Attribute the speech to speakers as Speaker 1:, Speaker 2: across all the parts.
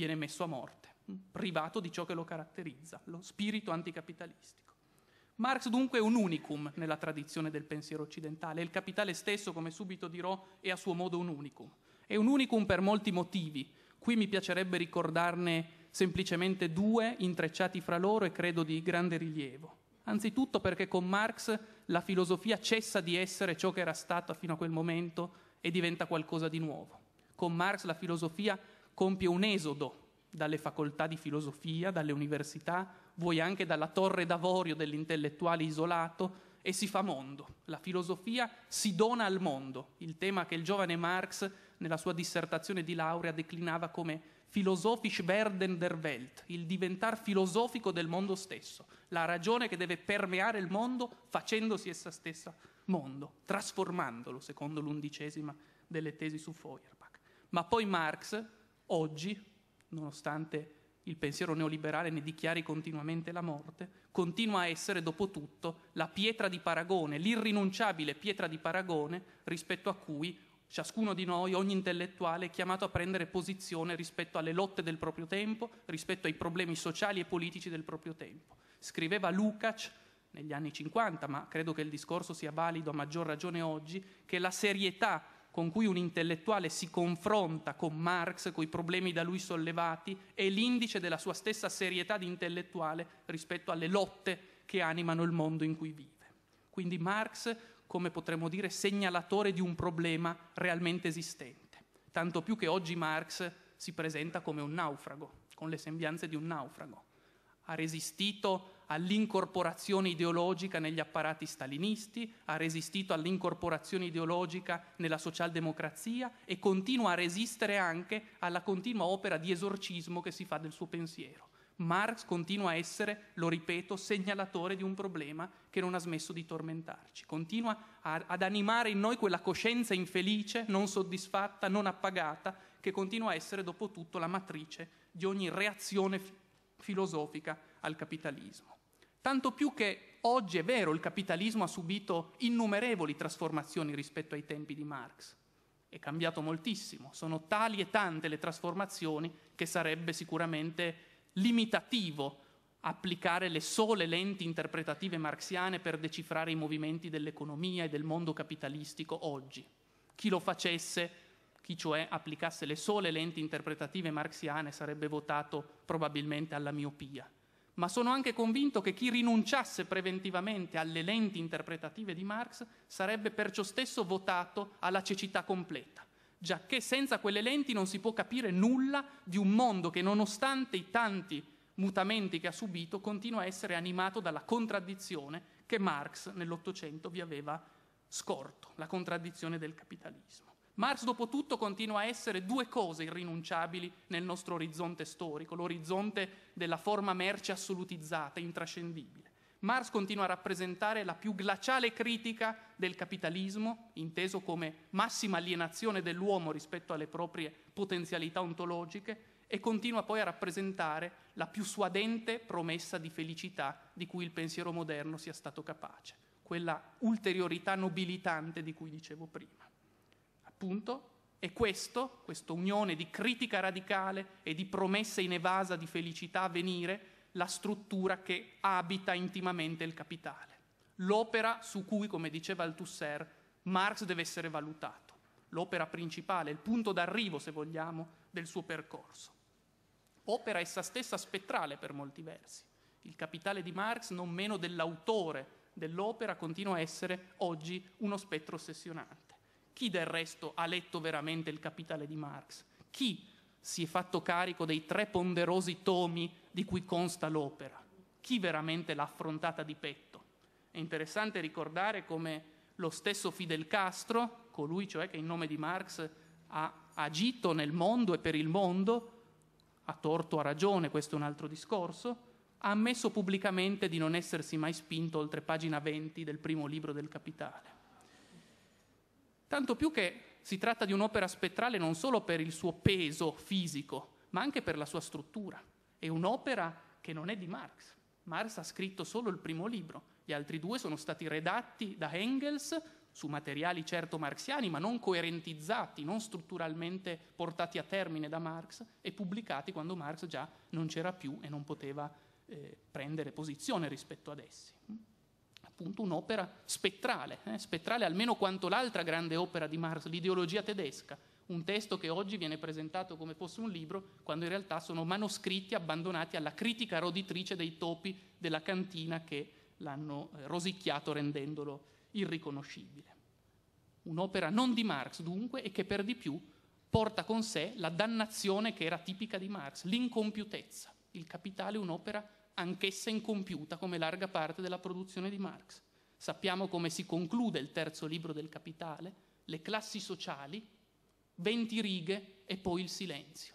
Speaker 1: viene messo a morte, privato di ciò che lo caratterizza, lo spirito anticapitalistico. Marx dunque è un unicum nella tradizione del pensiero occidentale e il capitale stesso, come subito dirò, è a suo modo un unicum. È un unicum per molti motivi. Qui mi piacerebbe ricordarne semplicemente due intrecciati fra loro e credo di grande rilievo. Anzitutto perché con Marx la filosofia cessa di essere ciò che era stata fino a quel momento e diventa qualcosa di nuovo. Con Marx la filosofia compie un esodo dalle facoltà di filosofia, dalle università, vuoi anche dalla torre d'avorio dell'intellettuale isolato, e si fa mondo. La filosofia si dona al mondo, il tema che il giovane Marx nella sua dissertazione di laurea declinava come philosophisch werden der Welt, il diventar filosofico del mondo stesso, la ragione che deve permeare il mondo facendosi essa stessa mondo, trasformandolo, secondo l'undicesima delle tesi su Feuerbach. Ma poi Marx, oggi, nonostante il pensiero neoliberale ne dichiari continuamente la morte, continua a essere dopo tutto la pietra di paragone, l'irrinunciabile pietra di paragone rispetto a cui ciascuno di noi, ogni intellettuale, è chiamato a prendere posizione rispetto alle lotte del proprio tempo, rispetto ai problemi sociali e politici del proprio tempo. Scriveva Lukács negli anni 50, ma credo che il discorso sia valido a maggior ragione oggi, che la serietà con cui un intellettuale si confronta con Marx, con i problemi da lui sollevati, è l'indice della sua stessa serietà di intellettuale rispetto alle lotte che animano il mondo in cui vive. Quindi Marx, come potremmo dire, segnalatore di un problema realmente esistente, tanto più che oggi Marx si presenta come un naufrago, con le sembianze di un naufrago. Ha resistito all'incorporazione ideologica negli apparati stalinisti, ha resistito all'incorporazione ideologica nella socialdemocrazia e continua a resistere anche alla continua opera di esorcismo che si fa del suo pensiero. Marx continua a essere, lo ripeto, segnalatore di un problema che non ha smesso di tormentarci, continua a, ad animare in noi quella coscienza infelice, non soddisfatta, non appagata, che continua a essere dopo tutto la matrice di ogni reazione filosofica al capitalismo. Tanto più che oggi è vero, il capitalismo ha subito innumerevoli trasformazioni rispetto ai tempi di Marx. È cambiato moltissimo, sono tali e tante le trasformazioni che sarebbe sicuramente limitativo applicare le sole lenti interpretative marxiane per decifrare i movimenti dell'economia e del mondo capitalistico oggi. Chi lo facesse, chi cioè applicasse le sole lenti interpretative marxiane, sarebbe votato probabilmente alla miopia ma sono anche convinto che chi rinunciasse preventivamente alle lenti interpretative di Marx sarebbe perciò stesso votato alla cecità completa, giacché senza quelle lenti non si può capire nulla di un mondo che nonostante i tanti mutamenti che ha subito continua a essere animato dalla contraddizione che Marx nell'Ottocento vi aveva scorto, la contraddizione del capitalismo. Marx, dopo tutto, continua a essere due cose irrinunciabili nel nostro orizzonte storico, l'orizzonte della forma merce assolutizzata, intrascendibile. Marx continua a rappresentare la più glaciale critica del capitalismo, inteso come massima alienazione dell'uomo rispetto alle proprie potenzialità ontologiche, e continua poi a rappresentare la più suadente promessa di felicità di cui il pensiero moderno sia stato capace, quella ulteriorità nobilitante di cui dicevo prima. Appunto, è questo, questa unione di critica radicale e di promessa inevasa di felicità a venire, la struttura che abita intimamente il capitale. L'opera su cui, come diceva Althusser, Marx deve essere valutato. L'opera principale, il punto d'arrivo, se vogliamo, del suo percorso. Opera essa stessa spettrale per molti versi. Il capitale di Marx, non meno dell'autore dell'opera, continua a essere oggi uno spettro ossessionante. Chi del resto ha letto veramente il capitale di Marx? Chi si è fatto carico dei tre ponderosi tomi di cui consta l'opera? Chi veramente l'ha affrontata di petto? È interessante ricordare come lo stesso Fidel Castro, colui cioè che in nome di Marx ha agito nel mondo e per il mondo, a torto o a ragione, questo è un altro discorso, ha ammesso pubblicamente di non essersi mai spinto oltre pagina 20 del primo libro del Capitale. Tanto più che si tratta di un'opera spettrale non solo per il suo peso fisico, ma anche per la sua struttura. È un'opera che non è di Marx. Marx ha scritto solo il primo libro, gli altri due sono stati redatti da Engels su materiali certo marxiani, ma non coerentizzati, non strutturalmente portati a termine da Marx e pubblicati quando Marx già non c'era più e non poteva eh, prendere posizione rispetto ad essi. Appunto un'opera spettrale, eh, spettrale almeno quanto l'altra grande opera di Marx, l'ideologia tedesca, un testo che oggi viene presentato come fosse un libro, quando in realtà sono manoscritti abbandonati alla critica roditrice dei topi della cantina che l'hanno eh, rosicchiato rendendolo irriconoscibile. Un'opera non di Marx dunque e che per di più porta con sé la dannazione che era tipica di Marx, l'incompiutezza. Il capitale è un'opera anch'essa incompiuta come larga parte della produzione di Marx. Sappiamo come si conclude il terzo libro del Capitale, le classi sociali, 20 righe e poi il silenzio.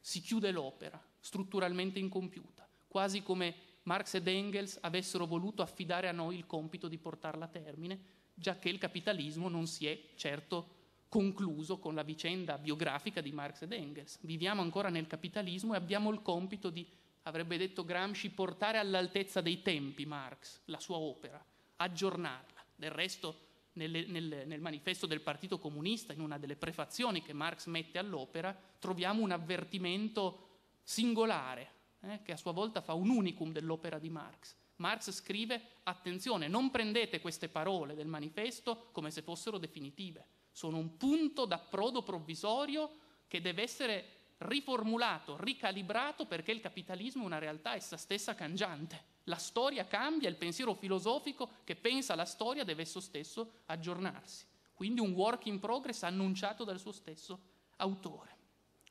Speaker 1: Si chiude l'opera, strutturalmente incompiuta, quasi come Marx ed Engels avessero voluto affidare a noi il compito di portarla a termine, già che il capitalismo non si è certo concluso con la vicenda biografica di Marx ed Engels. Viviamo ancora nel capitalismo e abbiamo il compito di, avrebbe detto Gramsci, portare all'altezza dei tempi Marx, la sua opera, aggiornarla. Del resto nel, nel, nel, manifesto del Partito Comunista, in una delle prefazioni che Marx mette all'opera, troviamo un avvertimento singolare, eh, che a sua volta fa un unicum dell'opera di Marx. Marx scrive, attenzione, non prendete queste parole del manifesto come se fossero definitive, sono un punto d'approdo provvisorio che deve essere riformulato, ricalibrato perché il capitalismo è una realtà essa stessa cangiante. La storia cambia, il pensiero filosofico che pensa alla storia deve esso stesso aggiornarsi. Quindi un work in progress annunciato dal suo stesso autore.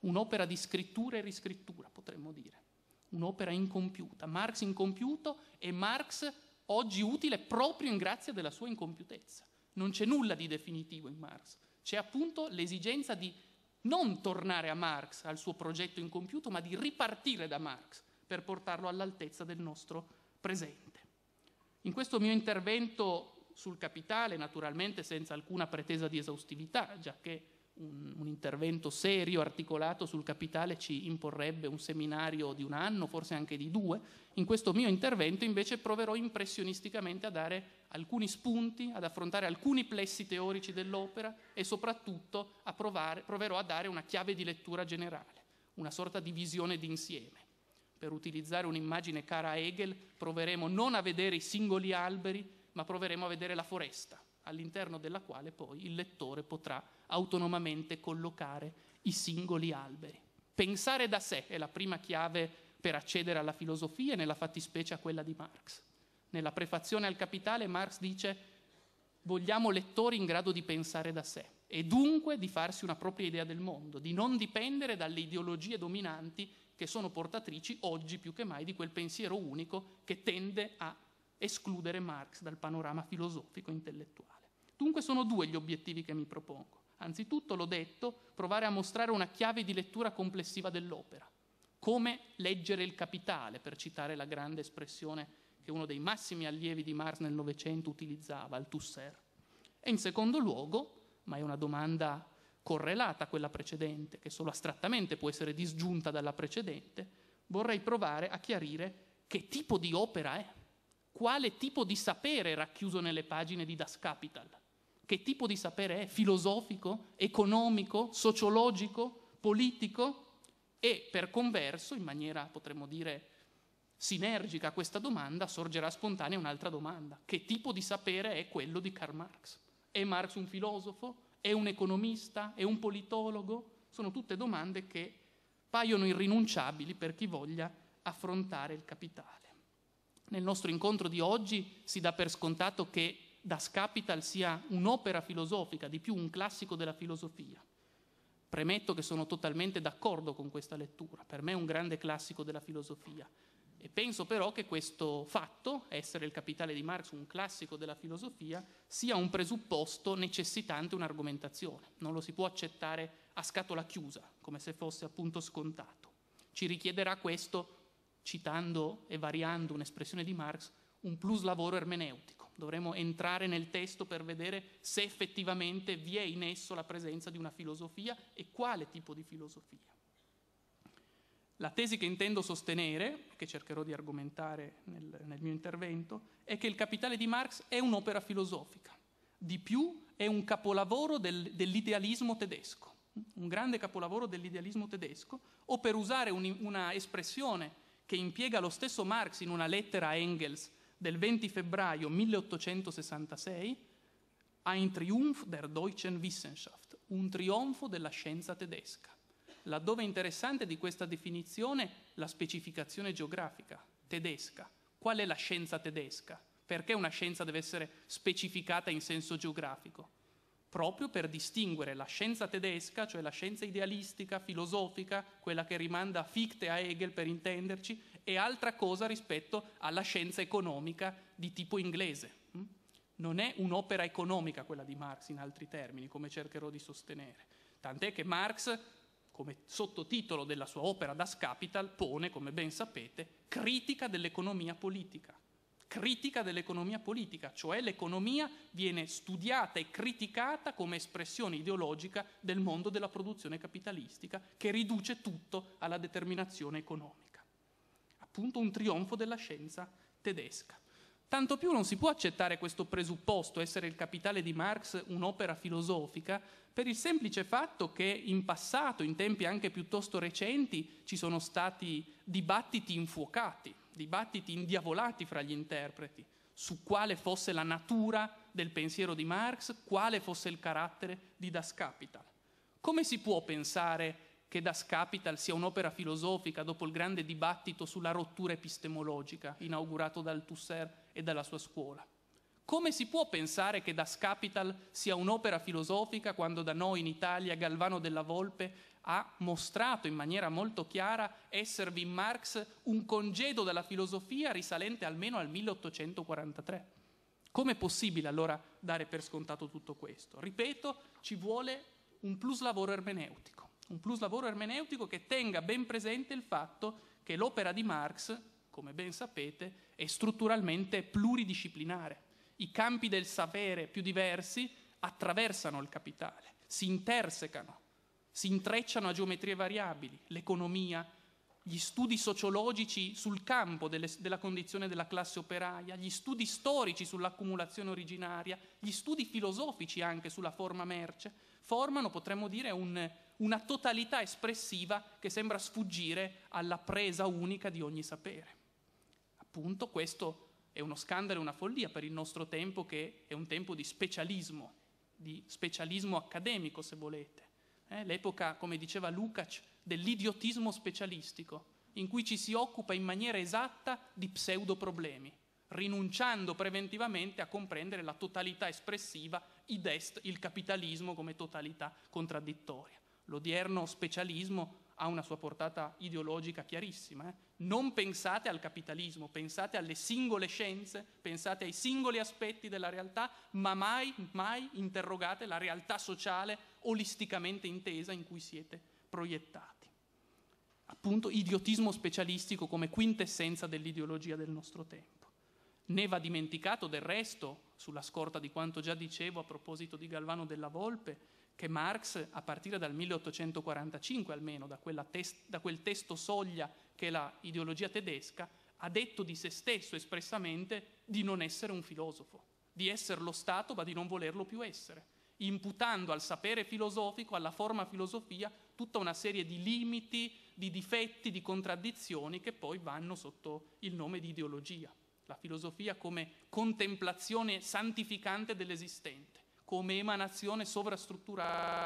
Speaker 1: Un'opera di scrittura e riscrittura, potremmo dire. Un'opera incompiuta. Marx incompiuto e Marx oggi utile proprio in grazia della sua incompiutezza. Non c'è nulla di definitivo in Marx. C'è appunto l'esigenza di non tornare a Marx, al suo progetto incompiuto, ma di ripartire da Marx per portarlo all'altezza del nostro presente. In questo mio intervento sul capitale, naturalmente senza alcuna pretesa di esaustività, già che un, un, intervento serio, articolato sul capitale ci imporrebbe un seminario di un anno, forse anche di due, in questo mio intervento invece proverò impressionisticamente a dare alcuni spunti, ad affrontare alcuni plessi teorici dell'opera e soprattutto a provare, proverò a dare una chiave di lettura generale, una sorta di visione d'insieme. Per utilizzare un'immagine cara a Hegel, proveremo non a vedere i singoli alberi, ma proveremo a vedere la foresta, all'interno della quale poi il lettore potrà autonomamente collocare i singoli alberi. Pensare da sé è la prima chiave per accedere alla filosofia e nella fattispecie a quella di Marx. Nella prefazione al Capitale Marx dice vogliamo lettori in grado di pensare da sé e dunque di farsi una propria idea del mondo, di non dipendere dalle ideologie dominanti che sono portatrici oggi più che mai di quel pensiero unico che tende a escludere Marx dal panorama filosofico intellettuale. Dunque sono due gli obiettivi che mi propongo. Anzitutto, l'ho detto, provare a mostrare una chiave di lettura complessiva dell'opera. Come leggere il capitale, per citare la grande espressione che uno dei massimi allievi di Marx nel Novecento utilizzava, Althusser. E in secondo luogo, ma è una domanda correlata a quella precedente, che solo astrattamente può essere disgiunta dalla precedente, vorrei provare a chiarire che tipo di opera è, quale tipo di sapere è racchiuso nelle pagine di Das Kapital, che tipo di sapere è, filosofico, economico, sociologico, politico, e per converso, in maniera potremmo dire sinergica a questa domanda, sorgerà spontanea un'altra domanda. Che tipo di sapere è quello di Karl Marx? È Marx un filosofo? È un economista? È un politologo? Sono tutte domande che paiono irrinunciabili per chi voglia affrontare il capitale. Nel nostro incontro di oggi si dà per scontato che Das Kapital sia un'opera filosofica, di più un classico della filosofia. Premetto che sono totalmente d'accordo con questa lettura, per me è un grande classico della filosofia. E penso però che questo fatto, essere il capitale di Marx un classico della filosofia, sia un presupposto necessitante un'argomentazione. Non lo si può accettare a scatola chiusa, come se fosse appunto scontato. Ci richiederà questo, citando e variando un'espressione di Marx, un plus lavoro ermeneutico. Dovremo entrare nel testo per vedere se effettivamente vi è in esso la presenza di una filosofia e quale tipo di filosofia. La tesi che intendo sostenere, che cercherò di argomentare nel, nel, mio intervento, è che il Capitale di Marx è un'opera filosofica, Di più è un capolavoro del, dell'idealismo tedesco, un grande capolavoro dell'idealismo tedesco, o per usare un, una espressione che impiega lo stesso Marx in una lettera a Engels del 20 febbraio 1866, ein Triumph der deutschen Wissenschaft, un trionfo della scienza tedesca. Laddove è interessante di questa definizione la specificazione geografica tedesca. Qual è la scienza tedesca? Perché una scienza deve essere specificata in senso geografico? Proprio per distinguere la scienza tedesca, cioè la scienza idealistica, filosofica, quella che rimanda a Fichte e a Hegel per intenderci, e altra cosa rispetto alla scienza economica di tipo inglese. Hm? Non è un'opera economica quella di Marx, in altri termini, come cercherò di sostenere. Tant'è che Marx, come sottotitolo della sua opera Das Kapital, pone, come ben sapete, critica dell'economia politica. Critica dell'economia politica, cioè l'economia viene studiata e criticata come espressione ideologica del mondo della produzione capitalistica, che riduce tutto alla determinazione economica appunto un trionfo della scienza tedesca. Tanto più non si può accettare questo presupposto, essere il capitale di Marx un'opera filosofica, per il semplice fatto che in passato, in tempi anche piuttosto recenti, ci sono stati dibattiti infuocati, dibattiti indiavolati fra gli interpreti, su quale fosse la natura del pensiero di Marx, quale fosse il carattere di Das Kapital. Come si può pensare che Das Kapital sia un'opera filosofica dopo il grande dibattito sulla rottura epistemologica inaugurato dal Tusser e dalla sua scuola. Come si può pensare che Das Kapital sia un'opera filosofica quando da noi in Italia Galvano della Volpe ha mostrato in maniera molto chiara esservi in Marx un congedo della filosofia risalente almeno al 1843? Come è possibile allora dare per scontato tutto questo? Ripeto, ci vuole un plus lavoro ermeneutico un plus lavoro ermeneutico che tenga ben presente il fatto che l'opera di Marx, come ben sapete, è strutturalmente pluridisciplinare. I campi del sapere più diversi attraversano il capitale, si intersecano, si intrecciano a geometrie variabili, l'economia, gli studi sociologici sul campo delle, della condizione della classe operaia, gli studi storici sull'accumulazione originaria, gli studi filosofici anche sulla forma merce, formano, potremmo dire, un, una totalità espressiva che sembra sfuggire alla presa unica di ogni sapere. Appunto, questo è uno scandalo e una follia per il nostro tempo, che è un tempo di specialismo, di specialismo accademico, se volete. Eh, l'epoca, come diceva Lukács, dell'idiotismo specialistico, in cui ci si occupa in maniera esatta di pseudoproblemi, rinunciando preventivamente a comprendere la totalità espressiva, id est, il capitalismo come totalità contraddittoria. L'odierno specialismo ha una sua portata ideologica chiarissima. Eh? Non pensate al capitalismo, pensate alle singole scienze, pensate ai singoli aspetti della realtà, ma mai, mai interrogate la realtà sociale olisticamente intesa in cui siete proiettati. Appunto, idiotismo specialistico come quintessenza dell'ideologia del nostro tempo. Ne va dimenticato del resto, sulla scorta di quanto già dicevo a proposito di Galvano della Volpe, che Marx, a partire dal 1845 almeno, da, test, da quel testo soglia che è l'ideologia tedesca, ha detto di se stesso espressamente di non essere un filosofo, di essere lo Stato ma di non volerlo più essere, imputando al sapere filosofico, alla forma filosofia, tutta una serie di limiti, di difetti, di contraddizioni che poi vanno sotto il nome di ideologia. La filosofia come contemplazione santificante dell'esistente come emanazione sovrastrutturale